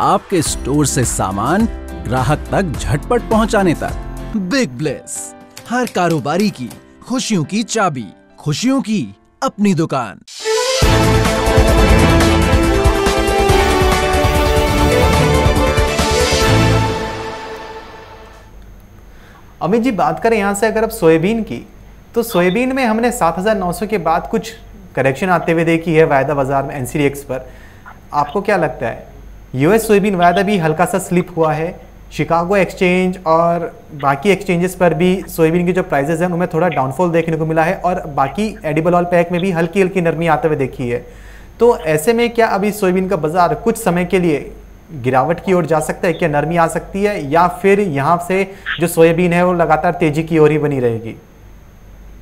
आपके स्टोर से सामान ग्राहक तक झटपट पहुँचाने तक। बिग ब्लेस हर कारोबारी की खुशियों की चाबी खुशियों की अपनी दुकान। अमित जी बात करें यहाँ से अगर अब सोयाबीन की तो सोयाबीन में हमने 7,900 के बाद कुछ करेक्शन आते हुए देखी है वायदा बाज़ार में एन पर। आपको क्या लगता है? यूएस सोयाबीन वायदा भी हल्का सा स्लिप हुआ है। शिकागो एक्सचेंज और बाकी एक्सचेंजेस पर भी सोयाबीन की जो प्राइजेस हैं, उनमें थोड़ा डाउनफॉल देखने को मिला है और बाकी एडिबल ऑयल पैक में भी हल्की हल्की नरमी आते हुए देखी है। तो ऐसे में क्या अभी सोयाबीन का बाज़ार कुछ समय के लिए गिरावट की ओर जा सकता है? क्या नरमी आ सकती है? या फिर यहाँ से जो सोयाबीन है, वो लगातार तेज़ी की ओर ही बनी रहेगी?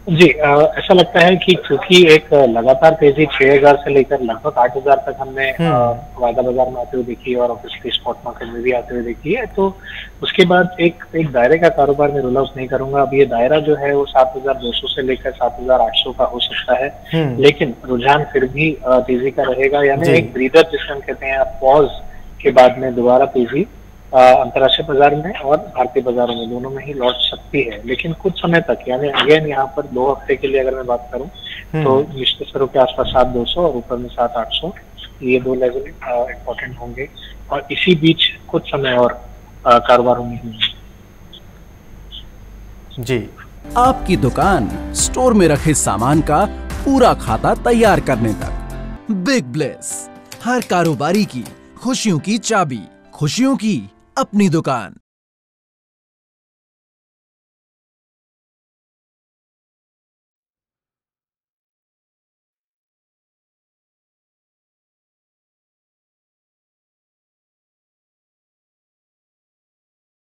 जी आ, ऐसा लगता है कि क्योंकि एक लगातार तेज़ी छह हज़ार से लेकर लगभग आठ हज़ार तक हमने हम्म। वायदा बाज़ार में आते हुए देखी है और ऑफिशियली स्पॉट मार्केट में भी आते हुए देखी है तो उसके बाद एक एक दायरे का कारोबार में रूल आउट नहीं करूँगा अब ये दायरा जो है वो सात हज़ार दो सौ से लेकर सात हज़ार आठ सौ का हो सकता है हम्म। लेकिन रुझान फिर भी तेज़ी का रहेगा यानी एक ब्रीदर जिसे हम कहते हैं पॉज के बाद में दोबारा तेज़ी अंतर्राष्ट्रीय बाज़ार में और भारतीय बाजारों में दोनों में ही लौट सकती है। लेकिन कुछ समय तक यानी अगेन यहाँ पर दो हफ़्ते के लिए अगर मैं बात करूँ हम्म। तो निश्चित स्तरों के आसपास सात दो सौ और ऊपर में सात आठ सौ ये दो लेवल इम्पोर्टेंट होंगे। और इसी बीच कुछ समय और कारोबार होंगे। जी। आपकी दुकान स्टोर में रखे सामान का पूरा खाता तैयार करने तक। बिग ब्लेस हर कारोबारी की खुशियों की चाबी खुशियों की अपनी दुकान।